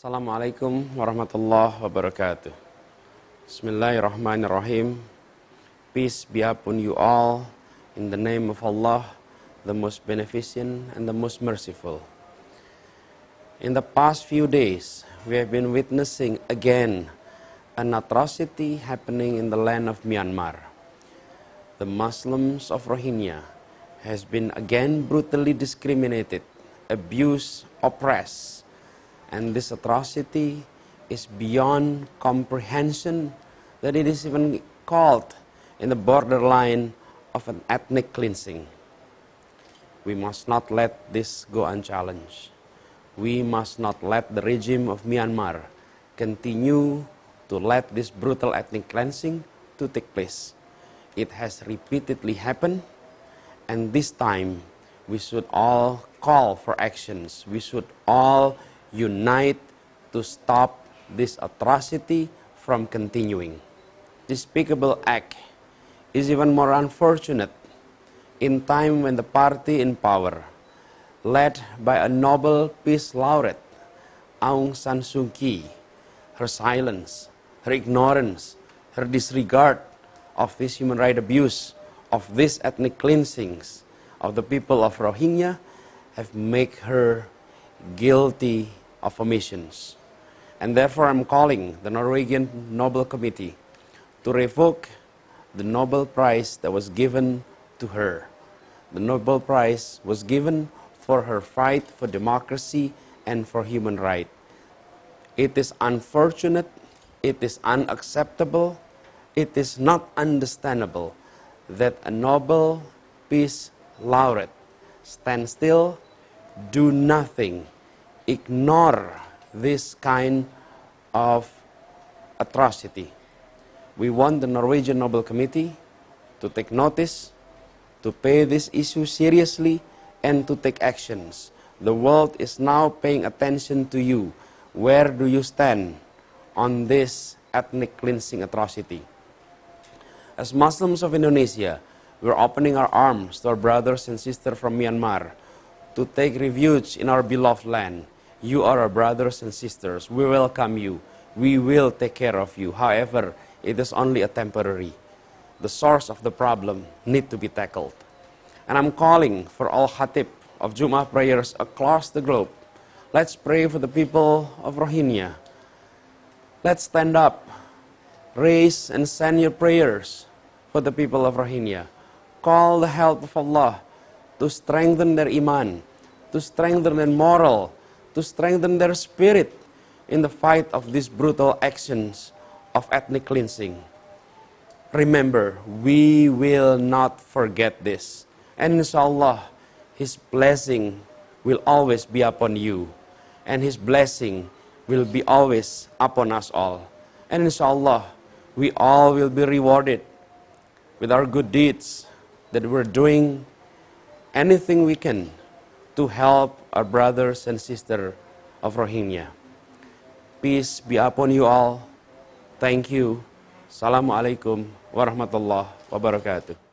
Assalamualaikum warahmatullahi wabarakatuh. Bismillahirrahmanirrahim. Peace be upon you all in the name of Allah, the most beneficent and the most merciful. In the past few days, we have been witnessing again an atrocity happening in the land of Myanmar. The Muslims of Rohingya has been again brutally discriminated, abused, oppressed, and this atrocity is beyond comprehension that it is even called in the borderline of an ethnic cleansing. We must not let this go unchallenged. We must not let the regime of Myanmar continue to let this brutal ethnic cleansing to take place. It has repeatedly happened, and this time we should all call for actions. We should all unite to stop this atrocity from continuing. Despicable act is even more unfortunate in time when the party in power, led by a Nobel Peace Laureate, Aung San Suu Kyi, her silence, her ignorance, her disregard of this human right abuse, of these ethnic cleansings of the people of Rohingya have made her guilty of omissions. And therefore, I'm calling the Norwegian Nobel Committee to revoke the Nobel Prize that was given to her. The Nobel Prize was given for her fight for democracy and for human rights. It is unfortunate, it is unacceptable, it is not understandable that a Nobel Peace Laureate stand still, do nothing, ignore this kind of atrocity. We want the Norwegian Nobel Committee to take notice, to pay this issue seriously, and to take actions. The world is now paying attention to you. Where do you stand on this ethnic cleansing atrocity? As Muslims of Indonesia, we're opening our arms to our brothers and sisters from Myanmar to take refuge in our beloved land. You are our brothers and sisters. We welcome you. We will take care of you. However, it is only a temporary. The source of the problem need to be tackled. And I'm calling for all khatib of Jum'ah prayers across the globe. Let's pray for the people of Rohingya. Let's stand up, raise and send your prayers for the people of Rohingya. Call the help of Allah to strengthen their iman, to strengthen their moral, to strengthen their spirit in the fight of these brutal actions of ethnic cleansing. Remember, we will not forget this. And inshallah, His blessing will always be upon you. And His blessing will be always upon us all. And inshallah, we all will be rewarded with our good deeds that we're doing anything we can to help our brothers and sisters of Rohingya. Peace be upon you all. Thank you. Assalamualaikum warahmatullahi wabarakatuh.